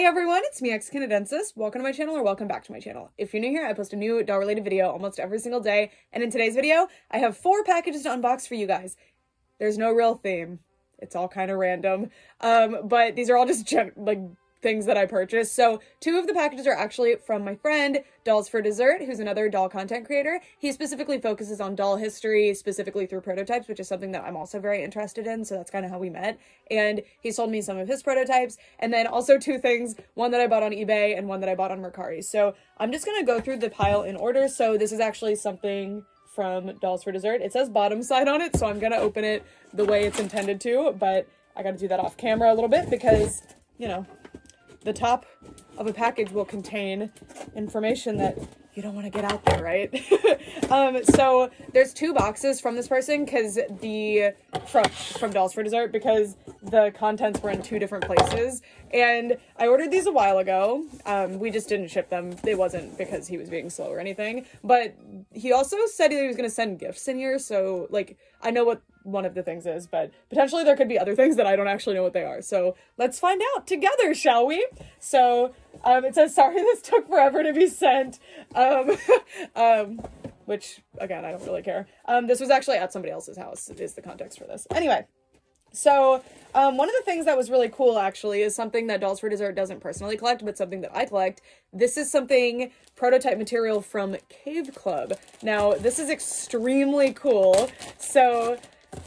Hey everyone, it's me, X Canadensis. Welcome to my channel or welcome back to my channel. If you're new here, I post a new doll related video almost every single day. And in today's video, I have four packages to unbox for you guys. There's no real theme. It's all kind of random. Um, but these are all just like things that I purchased. So two of the packages are actually from my friend, Dolls for Dessert, who's another doll content creator. He specifically focuses on doll history, specifically through prototypes, which is something that I'm also very interested in. So that's kind of how we met. And he sold me some of his prototypes. And then also two things, one that I bought on eBay and one that I bought on Mercari. So I'm just going to go through the pile in order. So this is actually something from Dolls for Dessert. It says bottom side on it, so I'm going to open it the way it's intended to, but I got to do that off camera a little bit because, you know, the top of a package will contain information that you don't want to get out there, right? um, so there's two boxes from this person because the from from Dolls for Dessert because the contents were in two different places, and I ordered these a while ago. Um, we just didn't ship them. It wasn't because he was being slow or anything, but he also said that he was going to send gifts in here. So like I know what one of the things is, but potentially there could be other things that I don't actually know what they are. So let's find out together, shall we? So um, it says, sorry this took forever to be sent. Um, um, which, again, I don't really care. Um, this was actually at somebody else's house, is the context for this. Anyway, so um, one of the things that was really cool, actually, is something that Dolls for Dessert doesn't personally collect, but something that I collect. This is something prototype material from Cave Club. Now, this is extremely cool. So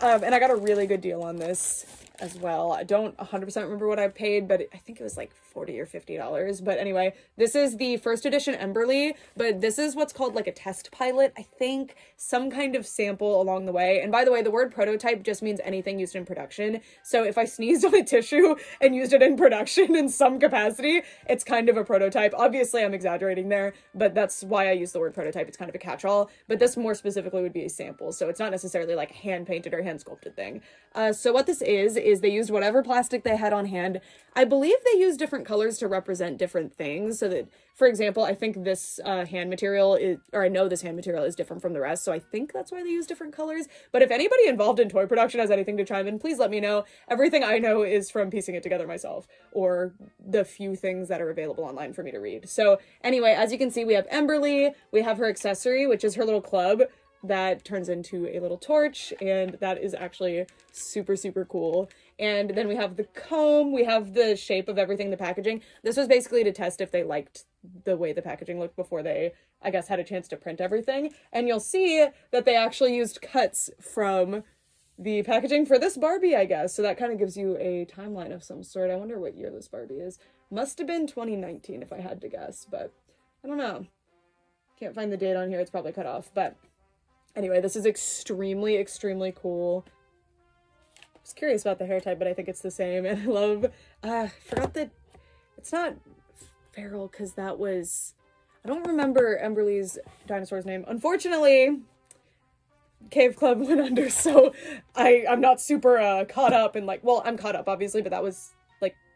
um, and I got a really good deal on this as well. I don't 100% remember what I paid, but I think it was like 40 or 50 dollars. But anyway this is the first edition emberly but this is what's called like a test pilot i think. Some kind of sample along the way. And by the way the word prototype just means anything used in production. So if i sneezed on a tissue and used it in production in some capacity it's kind of a prototype. Obviously i'm exaggerating there but that's why i use the word prototype. It's kind of a catch-all. But this more specifically would be a sample. So it's not necessarily like hand painted or hand sculpted thing. Uh, so what this is is they used whatever plastic they had on hand. I believe they used different colors to represent different things so that for example i think this uh, hand material is or i know this hand material is different from the rest so i think that's why they use different colors. But if anybody involved in toy production has anything to chime in please let me know. Everything i know is from piecing it together myself or the few things that are available online for me to read. So anyway as you can see we have emberly we have her accessory which is her little club that turns into a little torch and that is actually super super cool. And then we have the comb we have the shape of everything the packaging. This was basically to test if they liked the way the packaging looked before they i guess had a chance to print everything. And you'll see that they actually used cuts from the packaging for this barbie i guess. So that kind of gives you a timeline of some sort. I wonder what year this barbie is. Must have been 2019 if i had to guess but i don't know. Can't find the date on here. It's probably cut off but Anyway, this is extremely, extremely cool. I was curious about the hair type, but I think it's the same. And I love, uh, forgot that it's not feral because that was, I don't remember Emberly's dinosaur's name. Unfortunately, Cave Club went under, so I, I'm not super uh, caught up and like, well, I'm caught up obviously, but that was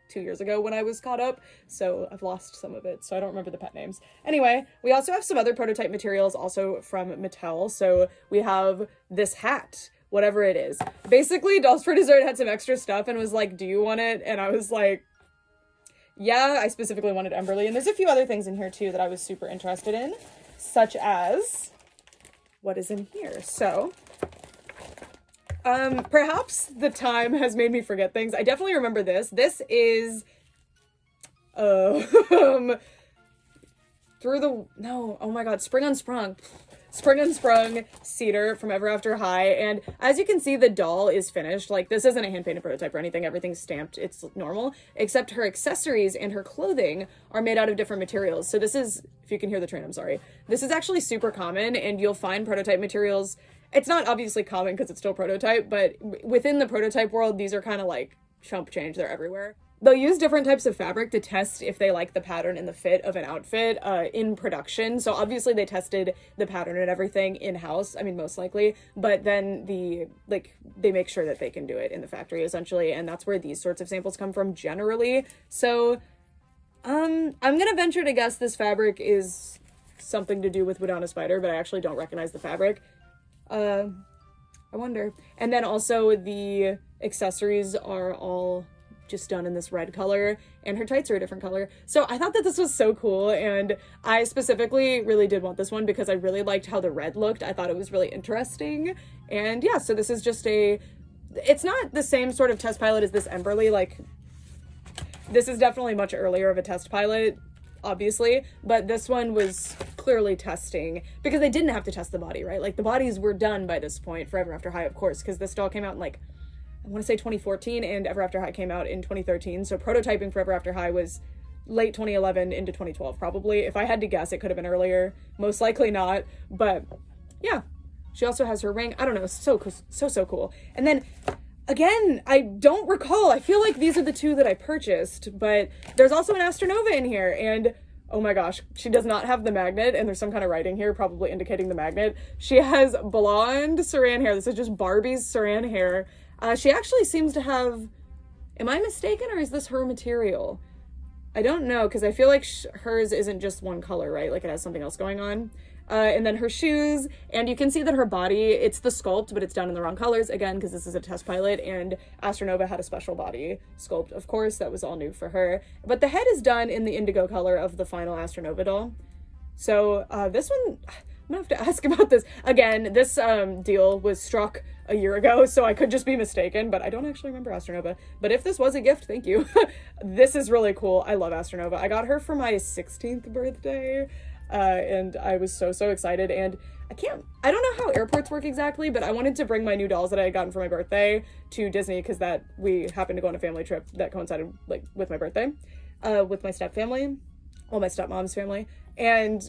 two years ago when I was caught up, so I've lost some of it, so I don't remember the pet names. Anyway, we also have some other prototype materials also from Mattel, so we have this hat, whatever it is. Basically, Dolls for Dessert had some extra stuff and was like, do you want it? And I was like, yeah, I specifically wanted Emberly, and there's a few other things in here too that I was super interested in, such as what is in here. So um, perhaps the time has made me forget things. I definitely remember this. This is, uh, through the, no, oh my god, Spring Unsprung. Spring Unsprung Cedar from Ever After High. And as you can see, the doll is finished. Like, this isn't a hand-painted prototype or anything. Everything's stamped. It's normal. Except her accessories and her clothing are made out of different materials. So this is, if you can hear the train, I'm sorry. This is actually super common, and you'll find prototype materials it's not obviously common because it's still prototype, but within the prototype world, these are kind of like chump change. They're everywhere. They'll use different types of fabric to test if they like the pattern and the fit of an outfit uh, in production. So obviously they tested the pattern and everything in-house, I mean most likely, but then the, like, they make sure that they can do it in the factory essentially, and that's where these sorts of samples come from generally. So, um, I'm gonna venture to guess this fabric is something to do with Wydowna Spider, but I actually don't recognize the fabric. Uh, I wonder. And then also the accessories are all just done in this red color and her tights are a different color. So I thought that this was so cool and I specifically really did want this one because I really liked how the red looked. I thought it was really interesting. And yeah, so this is just a, it's not the same sort of test pilot as this Emberly, like this is definitely much earlier of a test pilot obviously, but this one was clearly testing because they didn't have to test the body, right? Like the bodies were done by this point, Forever After High, of course, because this doll came out in like I want to say 2014 and Ever After High came out in 2013. So prototyping Forever After High was late 2011 into 2012 probably. If I had to guess, it could have been earlier. Most likely not, but yeah. She also has her ring. I don't know, so so so cool. And then again, I don't recall. I feel like these are the two that I purchased, but there's also an Astranova in here and oh my gosh, she does not have the magnet, and there's some kind of writing here probably indicating the magnet. She has blonde saran hair. This is just Barbie's saran hair. Uh, she actually seems to have, am I mistaken or is this her material? I don't know because I feel like hers isn't just one color, right? Like it has something else going on. Uh, and then her shoes, and you can see that her body, it's the sculpt, but it's done in the wrong colors, again, because this is a test pilot, and Astranova had a special body sculpt, of course, that was all new for her. But the head is done in the indigo color of the final Astranova doll. So uh, this one, I'm gonna have to ask about this. Again, this um, deal was struck a year ago, so I could just be mistaken, but I don't actually remember Astranova. But if this was a gift, thank you. this is really cool. I love Astranova. I got her for my 16th birthday, uh, and I was so, so excited. And I can't, I don't know how airports work exactly, but I wanted to bring my new dolls that I had gotten for my birthday to Disney because that we happened to go on a family trip that coincided like with my birthday, uh, with my step family, well, my stepmom's family. And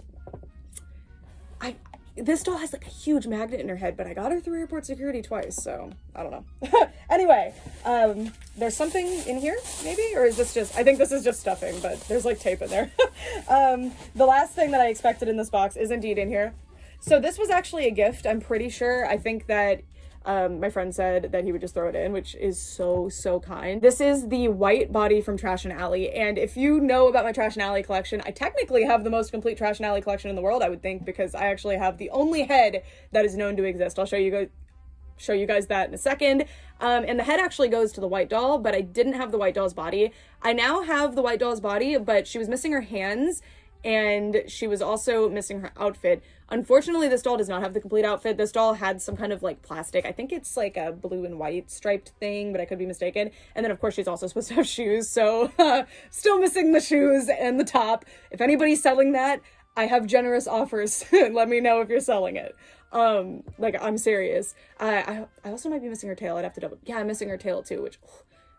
this doll has like a huge magnet in her head, but I got her through airport security twice, so I don't know. anyway, um, there's something in here, maybe? Or is this just, I think this is just stuffing, but there's like tape in there. um, the last thing that I expected in this box is indeed in here. So this was actually a gift, I'm pretty sure. I think that um, my friend said that he would just throw it in, which is so, so kind. This is the white body from Trashion Alley. And if you know about my Trashion Alley collection, I technically have the most complete Trashion Alley collection in the world, I would think, because I actually have the only head that is known to exist. I'll show you guys show you guys that in a second. Um, and the head actually goes to the white doll, but I didn't have the white doll's body. I now have the white doll's body, but she was missing her hands and she was also missing her outfit. Unfortunately, this doll does not have the complete outfit. This doll had some kind of like plastic. I think it's like a blue and white striped thing, but I could be mistaken. And then of course she's also supposed to have shoes. So uh, still missing the shoes and the top. If anybody's selling that, I have generous offers. Let me know if you're selling it. Um, like I'm serious. I, I, I also might be missing her tail. I'd have to double. Yeah, I'm missing her tail too, which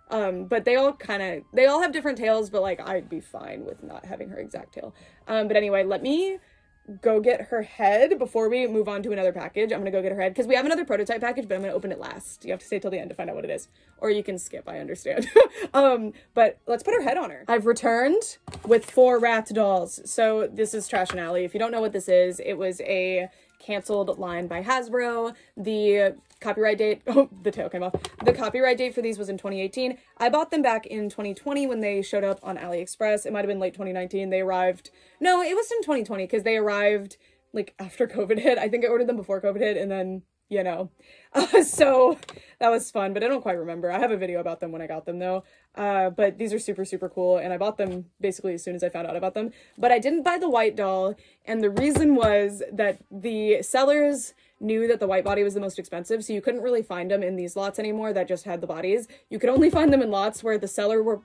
um, but they all kind of, they all have different tails, but like I'd be fine with not having her exact tail. Um, but anyway, let me go get her head before we move on to another package. I'm gonna go get her head because we have another prototype package, but I'm gonna open it last. You have to stay till the end to find out what it is. Or you can skip, I understand. um, but let's put her head on her. I've returned with four rat dolls. So this is Trashion Alley. If you don't know what this is, it was a canceled line by Hasbro. The copyright date, oh, the tail came off. The copyright date for these was in 2018. I bought them back in 2020 when they showed up on AliExpress. It might have been late 2019. They arrived, no, it was in 2020 because they arrived like after COVID hit. I think I ordered them before COVID hit and then, you know, uh, so that was fun, but I don't quite remember. I have a video about them when I got them though. Uh, but these are super, super cool. And I bought them basically as soon as I found out about them. But I didn't buy the white doll. And the reason was that the sellers knew that the white body was the most expensive. So you couldn't really find them in these lots anymore that just had the bodies. You could only find them in lots where the seller were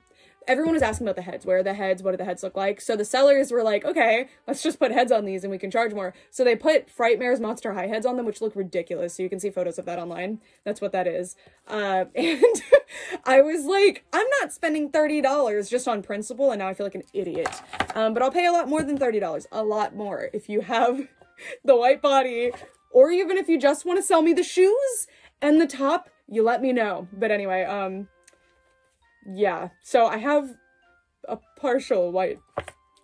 everyone was asking about the heads. Where are the heads? What do the heads look like? So the sellers were like, okay, let's just put heads on these and we can charge more. So they put Frightmare's Monster High heads on them, which look ridiculous. So you can see photos of that online. That's what that is. Uh, and I was like, I'm not spending $30 just on principle. And now I feel like an idiot. Um, but I'll pay a lot more than $30. A lot more if you have the white body or even if you just want to sell me the shoes and the top, you let me know. But anyway, um, yeah, so I have a partial white.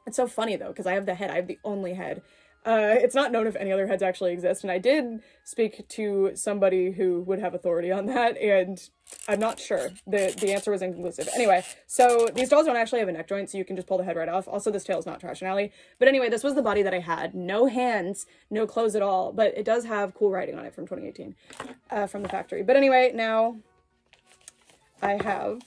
It's so funny though, because I have the head. I have the only head. Uh, it's not known if any other heads actually exist, and I did speak to somebody who would have authority on that, and I'm not sure. The the answer was inconclusive. Anyway, so these dolls don't actually have a neck joint, so you can just pull the head right off. Also, this tail is not Trashion Alley. But anyway, this was the body that I had. No hands, no clothes at all, but it does have cool writing on it from 2018, uh, from the factory. But anyway, now I have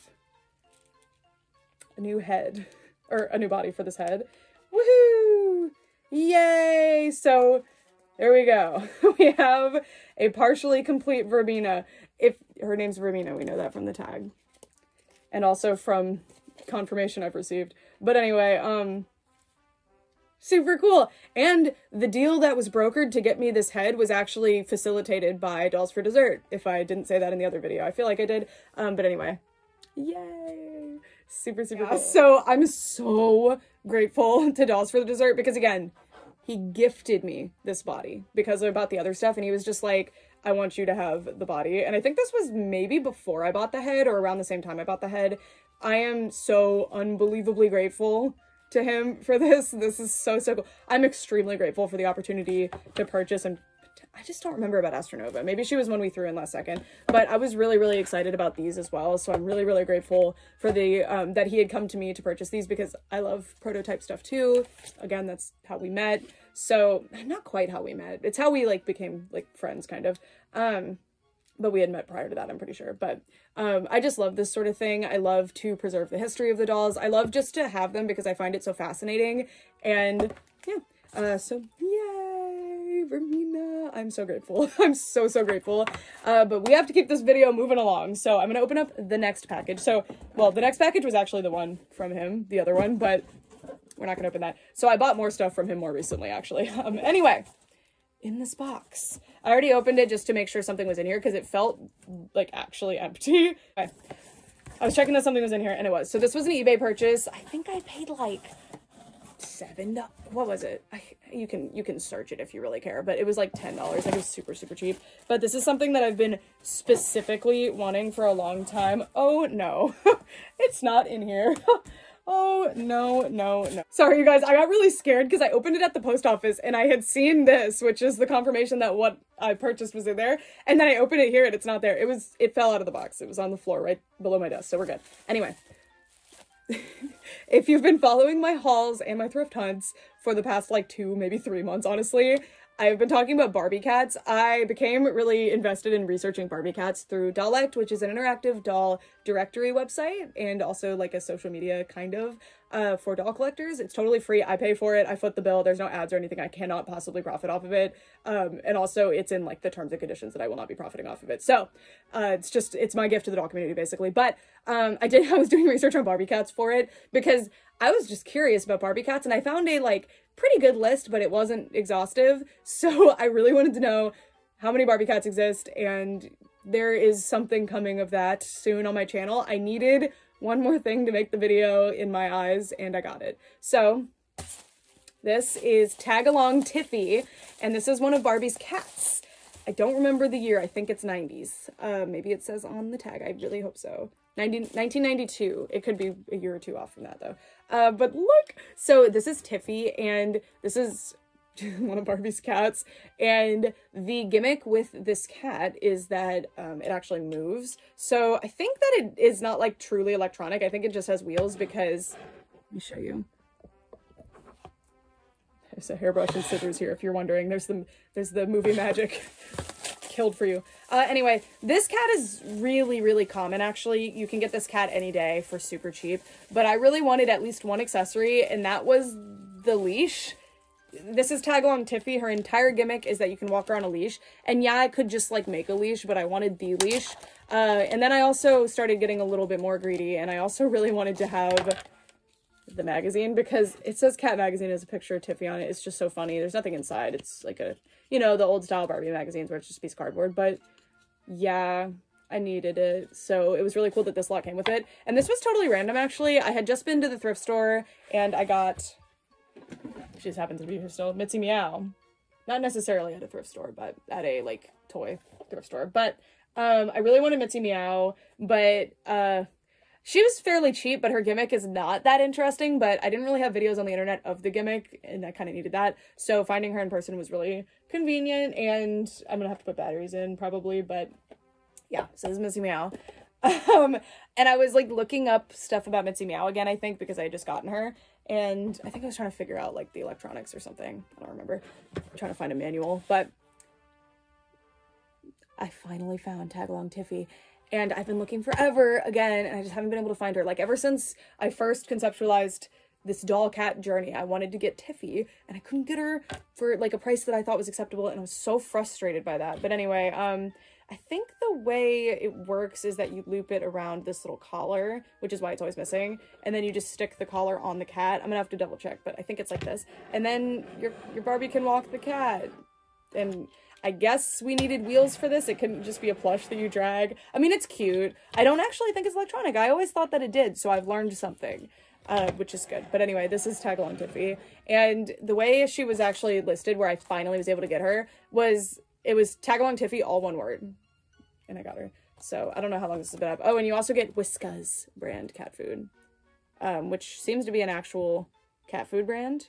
a new head or a new body for this head. Woohoo! Yay! So there we go. we have a partially complete Verbena. If her name's Verbena, we know that from the tag. And also from confirmation I've received. But anyway, um super cool. And the deal that was brokered to get me this head was actually facilitated by Dolls for Dessert, if I didn't say that in the other video. I feel like I did. Um, but anyway, yay. Super, super yeah. cool. So I'm so grateful to Dolls for the Dessert because again, he gifted me this body because about the other stuff and he was just like, I want you to have the body. And I think this was maybe before I bought the head or around the same time I bought the head. I am so unbelievably grateful to him for this. This is so, so cool. I'm extremely grateful for the opportunity to purchase and I just don't remember about Astranova. Maybe she was one we threw in last second, but I was really, really excited about these as well. So I'm really, really grateful for the, um, that he had come to me to purchase these because I love prototype stuff too. Again, that's how we met. So not quite how we met. It's how we like became like friends kind of. Um, but we had met prior to that, I'm pretty sure. But um, I just love this sort of thing. I love to preserve the history of the dolls. I love just to have them because I find it so fascinating. And yeah, uh, so yay, Vermina. I'm so grateful. I'm so, so grateful. Uh, but we have to keep this video moving along. So I'm going to open up the next package. So, well, the next package was actually the one from him, the other one, but we're not going to open that. So I bought more stuff from him more recently, actually. Um, anyway, in this box. I already opened it just to make sure something was in here because it felt like actually empty. Okay. I was checking that something was in here and it was. So this was an eBay purchase. I think I paid like seven. What was it? I, you can you can search it if you really care, but it was like ten dollars. Like it was super super cheap. But this is something that I've been specifically wanting for a long time. Oh no, it's not in here. Oh, no, no, no. Sorry, you guys, I got really scared because I opened it at the post office and I had seen this, which is the confirmation that what I purchased was in there. And then I opened it here and it's not there. It was, it fell out of the box. It was on the floor right below my desk, so we're good. Anyway, if you've been following my hauls and my thrift hunts for the past like two, maybe three months, honestly, I've been talking about Barbie Cats. I became really invested in researching Barbie Cats through Dollect, which is an interactive doll directory website and also like a social media kind of uh, for doll collectors. It's totally free. I pay for it. I foot the bill. There's no ads or anything. I cannot possibly profit off of it. Um, and also it's in like the terms and conditions that I will not be profiting off of it. So uh, it's just, it's my gift to the doll community basically. But um, I did, I was doing research on Barbie Cats for it because I was just curious about Barbie Cats and I found a like pretty good list, but it wasn't exhaustive. So I really wanted to know how many Barbie cats exist, and there is something coming of that soon on my channel. I needed one more thing to make the video in my eyes, and I got it. So this is Tag Along Tiffy, and this is one of Barbie's cats. I don't remember the year. I think it's 90s. Uh, maybe it says on the tag. I really hope so. 90, 1992. It could be a year or two off from that, though. Uh, but look! So this is Tiffy, and this is one of Barbie's cats. And the gimmick with this cat is that um, it actually moves. So I think that it is not like truly electronic. I think it just has wheels because, let me show you. There's a hairbrush and scissors here if you're wondering. There's the, there's the movie magic killed for you. Uh, anyway, this cat is really, really common, actually. You can get this cat any day for super cheap. But I really wanted at least one accessory, and that was the leash this is Tagalong Tiffy. Her entire gimmick is that you can walk on a leash. And yeah, I could just like make a leash, but I wanted the leash. Uh, and then I also started getting a little bit more greedy and I also really wanted to have the magazine because it says Cat Magazine as a picture of Tiffy on it. It's just so funny. There's nothing inside. It's like a, you know, the old style Barbie magazines where it's just a piece of cardboard. But yeah, I needed it. So it was really cool that this lot came with it. And this was totally random, actually. I had just been to the thrift store and I got she just happens to be here still. Mitzi Meow. Not necessarily at a thrift store, but at a like toy thrift store. But um I really wanted Mitzi Meow, but uh she was fairly cheap, but her gimmick is not that interesting. But I didn't really have videos on the internet of the gimmick, and I kind of needed that. So finding her in person was really convenient, and I'm gonna have to put batteries in probably. But yeah, so this is Mitzi Meow. Um, and I was like looking up stuff about Mitzi Meow again, I think, because I had just gotten her. And I think I was trying to figure out like the electronics or something. I don't remember. I'm trying to find a manual, but I finally found Tagalong Tiffy. And I've been looking forever again, and I just haven't been able to find her. Like, ever since I first conceptualized this doll cat journey, I wanted to get Tiffy, and I couldn't get her for, like, a price that I thought was acceptable, and I was so frustrated by that. But anyway, um, I think the way it works is that you loop it around this little collar, which is why it's always missing, and then you just stick the collar on the cat. I'm gonna have to double check, but I think it's like this. And then your your Barbie can walk the cat. And I guess we needed wheels for this. It couldn't just be a plush that you drag. I mean, it's cute. I don't actually think it's electronic. I always thought that it did, so I've learned something. Uh, which is good. But anyway, this is Tagalong Tiffy. And the way she was actually listed, where I finally was able to get her, was it was Tagalong Tiffy, all one word. And I got her. So I don't know how long this has been up. Oh, and you also get Whiskas brand cat food, um, which seems to be an actual cat food brand.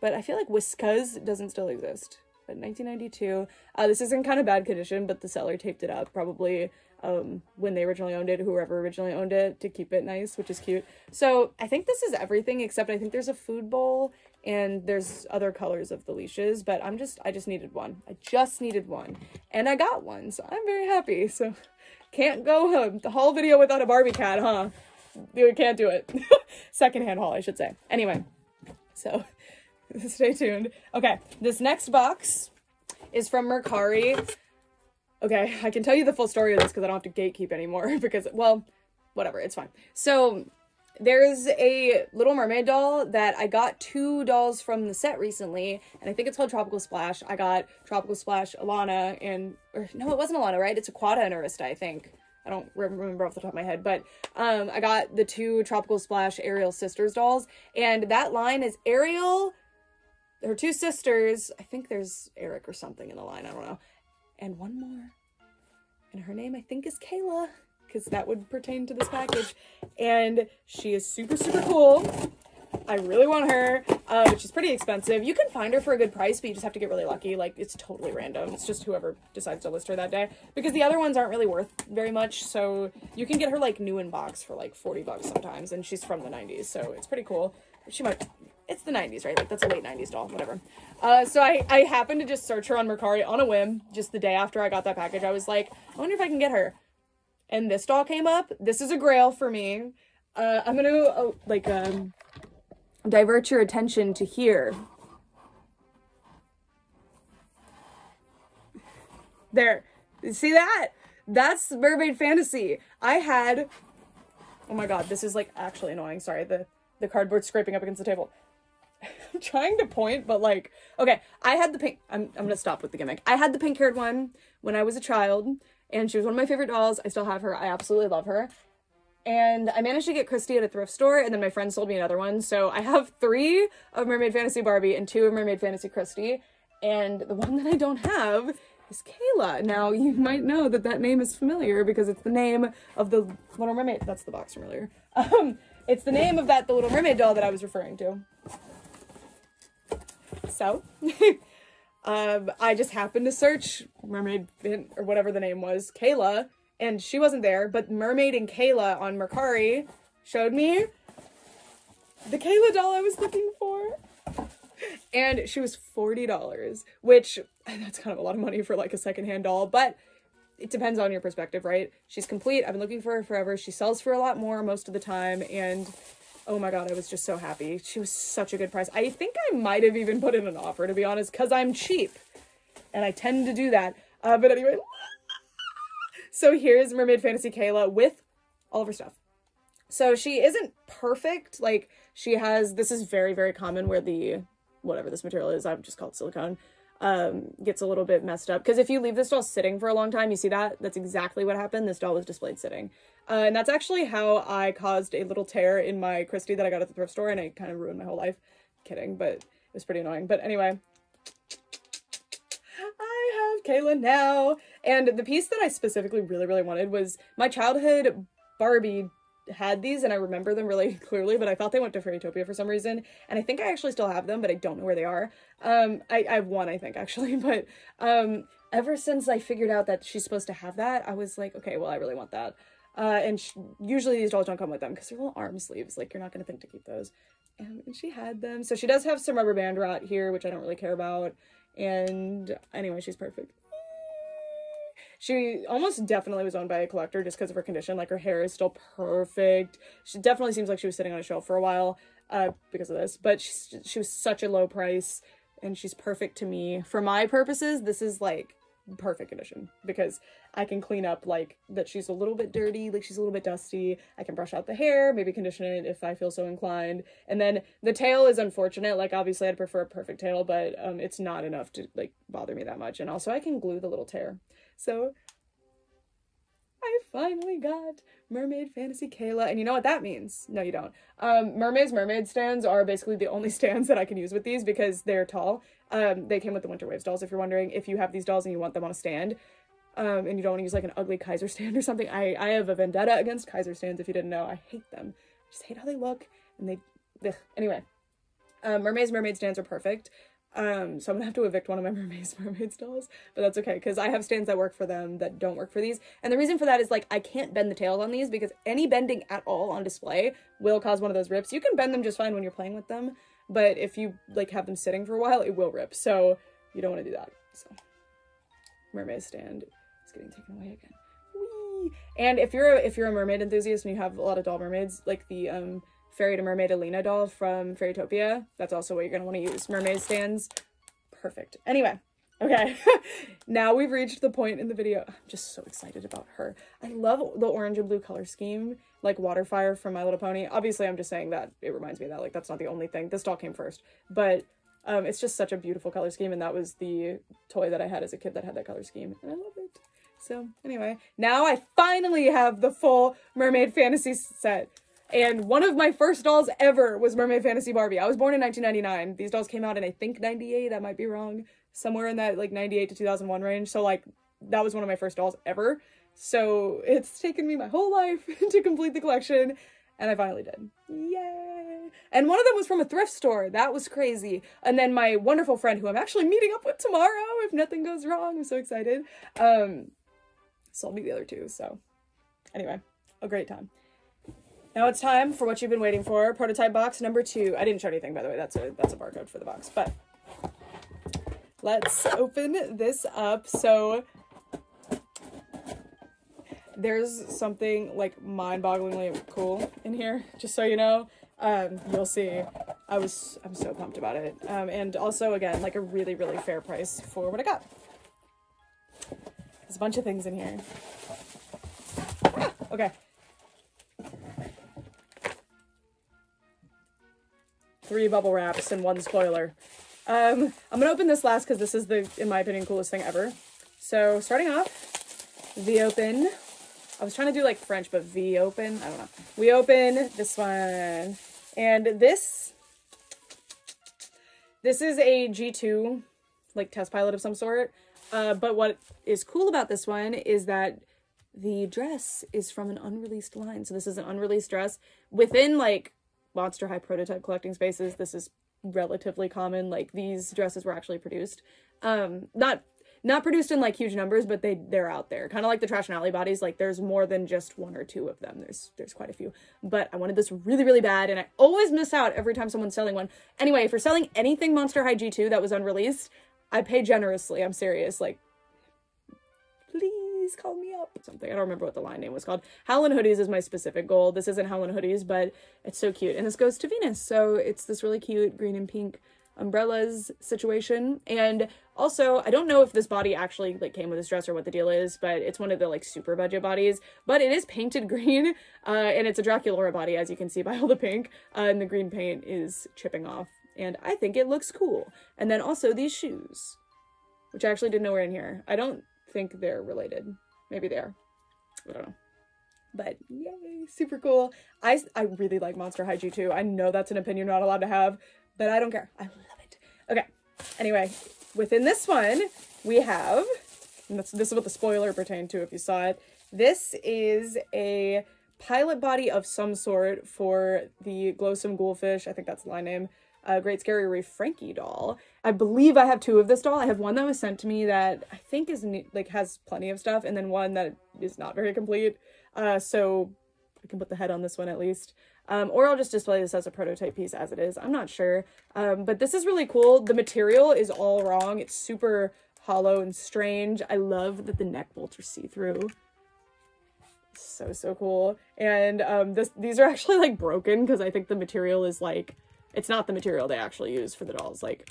But I feel like Whiskas doesn't still exist. But 1992. Uh, this is in kind of bad condition, but the seller taped it up probably um, when they originally owned it, whoever originally owned it, to keep it nice, which is cute. So I think this is everything except I think there's a food bowl and there's other colors of the leashes, but I'm just, I just needed one. I just needed one. And I got one, so I'm very happy. So can't go the whole video without a Barbie cat, huh? You can't do it. Secondhand haul, I should say. Anyway, so stay tuned. Okay, this next box is from Mercari. Okay, I can tell you the full story of this because I don't have to gatekeep anymore because, well, whatever, it's fine. So there's a Little Mermaid doll that I got two dolls from the set recently, and I think it's called Tropical Splash. I got Tropical Splash Alana and, or no, it wasn't Alana, right? It's Aquata and Arista, I think. I don't remember off the top of my head, but um, I got the two Tropical Splash Ariel Sisters dolls, and that line is Ariel, her two sisters, I think there's Eric or something in the line, I don't know, and one more. And her name, I think, is Kayla because that would pertain to this package. And she is super, super cool. I really want her, uh, but she's pretty expensive. You can find her for a good price, but you just have to get really lucky. Like, it's totally random. It's just whoever decides to list her that day. Because the other ones aren't really worth very much, so you can get her, like, new in box for, like, 40 bucks sometimes, and she's from the 90s, so it's pretty cool. She might... It's the 90s, right? Like, that's a late 90s doll, whatever. Uh, so I, I happened to just search her on Mercari on a whim, just the day after I got that package. I was like, I wonder if I can get her and this doll came up. This is a grail for me. Uh, I'm gonna uh, like um, divert your attention to here. There, see that? That's Mermaid Fantasy. I had, oh my god, this is like actually annoying. Sorry, the the cardboard scraping up against the table. I'm trying to point, but like, okay, I had the pink. I'm I'm gonna stop with the gimmick. I had the pink haired one when I was a child and she was one of my favorite dolls. I still have her. I absolutely love her. And I managed to get Christie at a thrift store, and then my friend sold me another one. So I have three of Mermaid Fantasy Barbie and two of Mermaid Fantasy Christy. And the one that I don't have is Kayla. Now, you might know that that name is familiar because it's the name of the Little Mermaid. That's the box from earlier. Um, it's the name of that the Little Mermaid doll that I was referring to. So, um, I just happened to search Mermaid or whatever the name was, Kayla, and she wasn't there, but Mermaid and Kayla on Mercari showed me the Kayla doll I was looking for. And she was $40, which that's kind of a lot of money for like a secondhand doll, but it depends on your perspective, right? She's complete. I've been looking for her forever. She sells for a lot more most of the time, and oh my god, I was just so happy. She was such a good price. I think I might have even put in an offer, to be honest, because I'm cheap. And I tend to do that. Uh, but anyway, so here's Mermaid Fantasy Kayla with all of her stuff. So she isn't perfect. Like, she has, this is very, very common where the, whatever this material is, I've just called silicone, um, gets a little bit messed up. Because if you leave this doll sitting for a long time, you see that? That's exactly what happened. This doll was displayed sitting. Uh, and that's actually how I caused a little tear in my Christie that I got at the thrift store, and it kind of ruined my whole life. Kidding, but it was pretty annoying. But anyway, I have Kayla now. And the piece that I specifically really, really wanted was my childhood Barbie had these and I remember them really clearly, but I thought they went to Fairytopia for some reason. And I think I actually still have them, but I don't know where they are. Um, I, I have one, I think, actually. But um, ever since I figured out that she's supposed to have that, I was like, okay, well, I really want that. Uh, and usually these dolls don't come with them because they're little arm sleeves. Like, you're not going to think to keep those. And, and she had them. So she does have some rubber band rot here, which I don't really care about. And anyway, she's perfect. She almost definitely was owned by a collector just because of her condition. Like her hair is still perfect. She definitely seems like she was sitting on a shelf for a while uh, because of this. But she, she was such a low price and she's perfect to me. For my purposes, this is like perfect condition because I can clean up like that she's a little bit dirty, like she's a little bit dusty. I can brush out the hair, maybe condition it if I feel so inclined. And then the tail is unfortunate. Like obviously I'd prefer a perfect tail, but um it's not enough to like bother me that much. And also I can glue the little tear. So I finally got Mermaid Fantasy Kayla. And you know what that means? No, you don't. Um, Mermaids Mermaid stands are basically the only stands that I can use with these because they're tall. Um, they came with the Winter Waves dolls, if you're wondering. If you have these dolls and you want them on a stand, um, and you don't want to use like an ugly Kaiser stand or something, I, I have a vendetta against Kaiser stands, if you didn't know. I hate them. I just hate how they look, and they... Ugh. Anyway. Um, Mermaids Mermaid stands are perfect. Um, so I'm gonna have to evict one of my mermaids mermaid dolls, but that's okay because I have stands that work for them that don't work for these. And the reason for that is like I can't bend the tails on these because any bending at all on display will cause one of those rips. You can bend them just fine when you're playing with them, but if you like have them sitting for a while, it will rip. So you don't want to do that. So mermaid stand is getting taken away again. Whee! And if you're a, if you're a mermaid enthusiast and you have a lot of doll mermaids, like the um Fairy to Mermaid Alina doll from Fairytopia. That's also what you're going to want to use. Mermaid stands. Perfect. Anyway, okay. now we've reached the point in the video. I'm just so excited about her. I love the orange and blue color scheme, like Waterfire from My Little Pony. Obviously, I'm just saying that it reminds me of that. Like, that's not the only thing. This doll came first. But um, it's just such a beautiful color scheme, and that was the toy that I had as a kid that had that color scheme, and I love it. So, anyway, now I finally have the full Mermaid Fantasy set. And one of my first dolls ever was Mermaid Fantasy Barbie. I was born in 1999. These dolls came out in, I think, 98. I might be wrong. Somewhere in that, like, 98 to 2001 range. So, like, that was one of my first dolls ever. So, it's taken me my whole life to complete the collection. And I finally did. Yay! And one of them was from a thrift store. That was crazy. And then my wonderful friend, who I'm actually meeting up with tomorrow if nothing goes wrong. I'm so excited. Um, sold me the other two. So, anyway, a great time. Now it's time for what you've been waiting for. Prototype box number two. I didn't show anything, by the way. That's a that's a barcode for the box. But let's open this up. So there's something like mind-bogglingly cool in here. Just so you know, um, you'll see. I was I'm so pumped about it. Um, and also again, like a really really fair price for what I got. There's a bunch of things in here. Ah, okay. Three bubble wraps and one spoiler. Um, I'm gonna open this last because this is the, in my opinion, coolest thing ever. So starting off, V open. I was trying to do like French, but V open. I don't know. We open this one, and this this is a G2 like test pilot of some sort. Uh, but what is cool about this one is that the dress is from an unreleased line. So this is an unreleased dress within like Monster High prototype collecting spaces, this is relatively common. Like these dresses were actually produced. Um, not not produced in like huge numbers, but they they're out there. Kind of like the Trashion Alley bodies. Like there's more than just one or two of them. There's there's quite a few. But I wanted this really really bad, and I always miss out every time someone's selling one. Anyway, for selling anything Monster High G2 that was unreleased, I pay generously. I'm serious. Like please call me up. Something. I don't remember what the line name was called. Howlin' Hoodies is my specific goal. This isn't Howlin' Hoodies, but it's so cute. And this goes to Venus. So it's this really cute green and pink umbrellas situation. And also, I don't know if this body actually like came with this dress or what the deal is, but it's one of the like super budget bodies. But it is painted green, uh, and it's a Draculaura body, as you can see by all the pink. Uh, and the green paint is chipping off. And I think it looks cool. And then also these shoes, which I actually didn't know were in here. I don't think they're related. Maybe they are. I don't know. But yay, super cool. I, I really like Monster High G2. I know that's an opinion you're not allowed to have, but I don't care. I love it. Okay. Anyway, within this one, we have, this is what the spoiler pertained to if you saw it. This is a pilot body of some sort for the Glowsome Ghoulfish. I think that's the line name a Great Scary Reef Frankie doll. I believe I have two of this doll. I have one that was sent to me that I think is like has plenty of stuff, and then one that is not very complete. Uh, so I can put the head on this one at least. Um, or I'll just display this as a prototype piece as it is. I'm not sure. Um, but this is really cool. The material is all wrong. It's super hollow and strange. I love that the neck bolts are see-through. So, so cool. And um, this these are actually like broken because I think the material is like, it's not the material they actually use for the dolls. Like,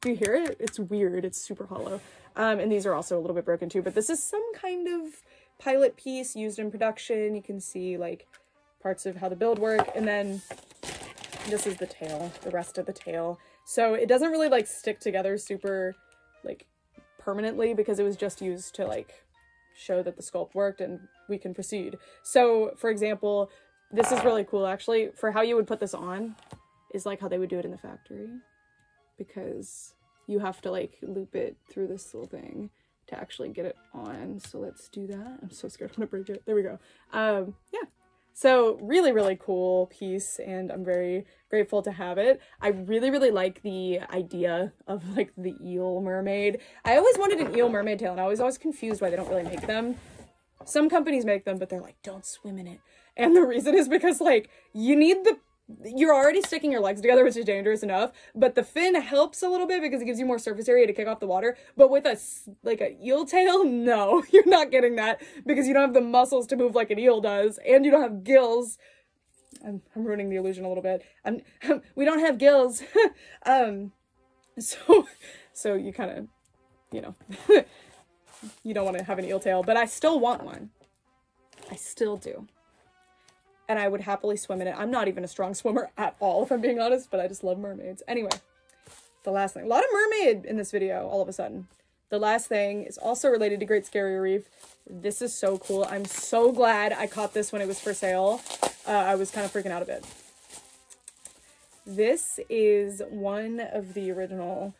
do you hear it? It's weird. It's super hollow. Um, and these are also a little bit broken too, but this is some kind of pilot piece used in production. You can see like parts of how the build work. And then this is the tail, the rest of the tail. So it doesn't really like stick together super like permanently because it was just used to like show that the sculpt worked and we can proceed. So for example, this is really cool actually for how you would put this on is like how they would do it in the factory because you have to like loop it through this little thing to actually get it on. So let's do that. I'm so scared I'm gonna break it. There we go. Um, yeah. So really, really cool piece and I'm very grateful to have it. I really, really like the idea of like the eel mermaid. I always wanted an eel mermaid tail and I was always confused why they don't really make them. Some companies make them, but they're like, don't swim in it. And the reason is because like you need the you're already sticking your legs together, which is dangerous enough, but the fin helps a little bit because it gives you more surface area to kick off the water. But with a, like a eel tail, no, you're not getting that because you don't have the muscles to move like an eel does, and you don't have gills. I'm, I'm ruining the illusion a little bit. I'm, we don't have gills. um, so, so you kind of, you know, you don't want to have an eel tail, but I still want one. I still do and I would happily swim in it. I'm not even a strong swimmer at all, if I'm being honest, but I just love mermaids. Anyway, the last thing. A lot of mermaid in this video, all of a sudden. The last thing is also related to Great Scary Reef. This is so cool. I'm so glad I caught this when it was for sale. Uh, I was kind of freaking out a bit. This is one of the original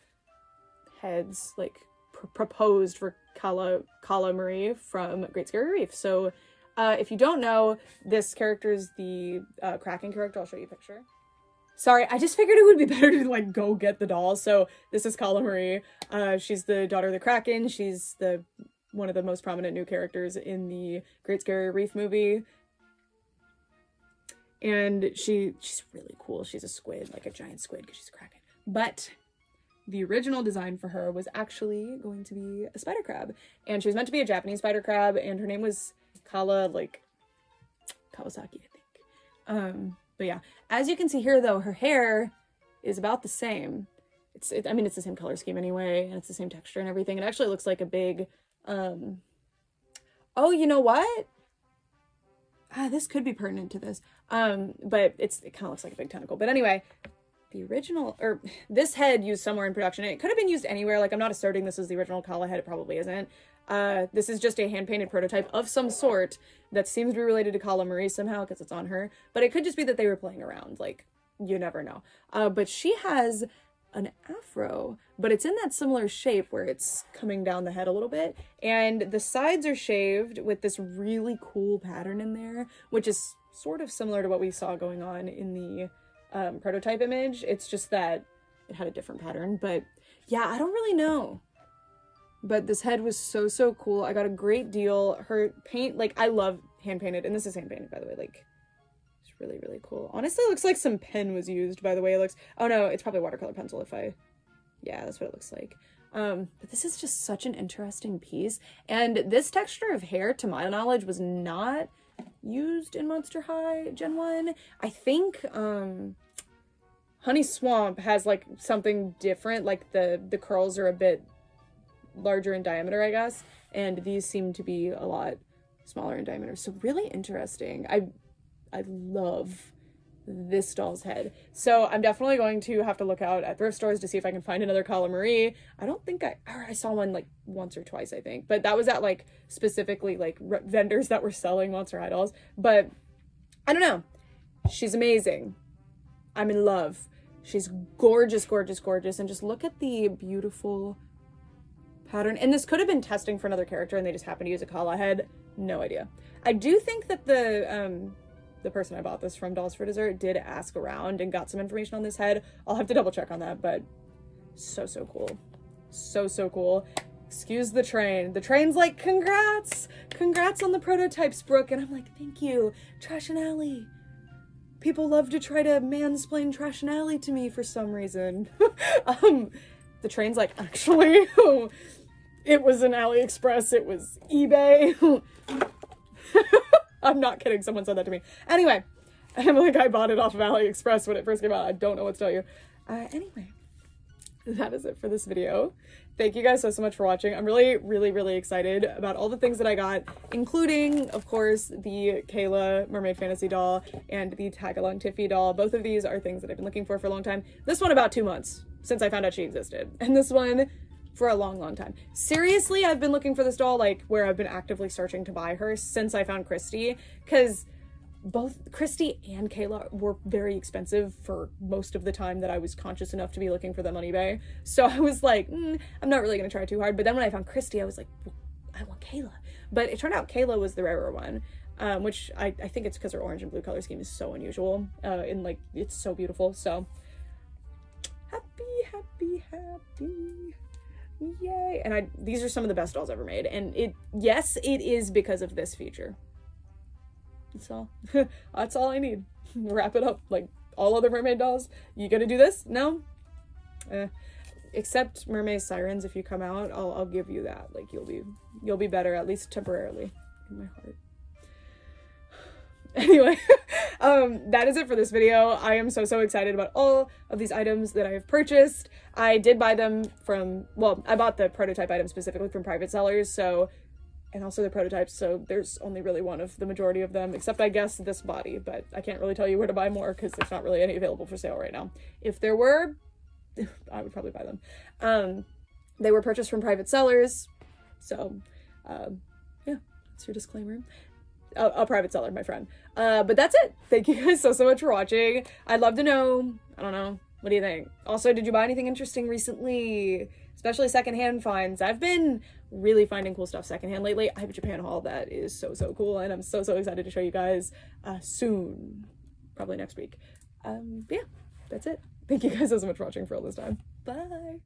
heads, like, pr proposed for Kala, Kala Marie from Great Scary Reef. So uh, if you don't know, this character is the uh, Kraken character. I'll show you a picture. Sorry, I just figured it would be better to like go get the doll. So this is Kala Marie. Uh, she's the daughter of the Kraken. She's the one of the most prominent new characters in the Great Scary Reef movie. And she she's really cool. She's a squid, like a giant squid because she's a Kraken. But the original design for her was actually going to be a spider crab. And she was meant to be a Japanese spider crab, and her name was Kala, like Kawasaki, I think. Um, but yeah, as you can see here though, her hair is about the same. It's, it, I mean, it's the same color scheme anyway, and it's the same texture and everything. It actually looks like a big, um, oh, you know what? Ah, this could be pertinent to this. Um, but it's, it kind of looks like a big tentacle. But anyway, the original, or this head used somewhere in production. It could have been used anywhere. Like, I'm not asserting this is the original Kala head. It probably isn't. Uh, this is just a hand-painted prototype of some sort that seems to be related to Kala Marie somehow because it's on her. But it could just be that they were playing around. Like, you never know. Uh, but she has an afro, but it's in that similar shape where it's coming down the head a little bit. And the sides are shaved with this really cool pattern in there, which is sort of similar to what we saw going on in the um, prototype image. It's just that it had a different pattern. But yeah, I don't really know. But this head was so, so cool. I got a great deal. Her paint, like, I love hand painted. And this is hand painted, by the way. Like, it's really, really cool. Honestly, looks like some pen was used, by the way. It looks, oh no, it's probably watercolor pencil if I, yeah, that's what it looks like. Um, but this is just such an interesting piece. And this texture of hair, to my knowledge, was not used in Monster High Gen 1. I think, um, Honey Swamp has like something different, like the, the curls are a bit larger in diameter, I guess, and these seem to be a lot smaller in diameter. So really interesting. I I love this doll's head. So I'm definitely going to have to look out at thrift stores to see if I can find another Kala Marie. I don't think I, I saw one like once or twice, I think, but that was at like specifically like vendors that were selling Monster High dolls. But I don't know. She's amazing. I'm in love. She's gorgeous, gorgeous, gorgeous. And just look at the beautiful pattern. And this could have been testing for another character and they just happened to use a Kala head. No idea. I do think that the um, the person I bought this from Dolls for Dessert did ask around and got some information on this head. I'll have to double check on that, but so, so cool. So, so cool. Excuse the train. The train's like, congrats! Congrats on the prototypes, Brooke. And I'm like, thank you. Trashion Alley. People love to try to mansplain Trashion Alley to me for some reason. um, the train's like, actually, it was an AliExpress, it was eBay. I'm not kidding, someone said that to me. Anyway, I'm like, I bought it off of AliExpress when it first came out. I don't know what to tell you. Uh, anyway, that is it for this video. Thank you guys so, so much for watching. I'm really, really, really excited about all the things that I got, including, of course, the Kayla Mermaid Fantasy doll and the Tagalong Tiffy doll. Both of these are things that I've been looking for for a long time. This one about two months since I found out she existed. And this one for a long, long time. Seriously, I've been looking for this doll, like, where I've been actively searching to buy her since I found Christie, because both Christie and Kayla were very expensive for most of the time that I was conscious enough to be looking for them on eBay. So I was like, mm, I'm not really gonna try too hard. But then when I found Christie, I was like, well, I want Kayla. But it turned out Kayla was the rarer one, um, which I, I think it's because her orange and blue color scheme is so unusual. Uh, and like, it's so beautiful. So happy, happy, happy. Yay. And I these are some of the best dolls ever made. And it yes, it is because of this feature. That's all. That's all I need. Wrap it up. Like all other mermaid dolls. You gonna do this? No? Eh. Except mermaid sirens, if you come out, I'll I'll give you that. Like you'll be you'll be better, at least temporarily, in my heart. Anyway, um, that is it for this video. I am so, so excited about all of these items that I have purchased. I did buy them from, well, I bought the prototype item specifically from private sellers, so and also the prototypes, so there's only really one of the majority of them, except I guess this body, but I can't really tell you where to buy more because there's not really any available for sale right now. If there were, I would probably buy them. Um, they were purchased from private sellers, so um, yeah, that's your disclaimer. A, a, private seller, my friend. Uh, but that's it. Thank you guys so, so much for watching. I'd love to know, I don't know, what do you think? Also, did you buy anything interesting recently? Especially secondhand finds. I've been really finding cool stuff secondhand lately. I have a Japan haul that is so, so cool, and I'm so, so excited to show you guys uh, soon. Probably next week. Um, yeah, that's it. Thank you guys so, so much for watching for all this time. Bye!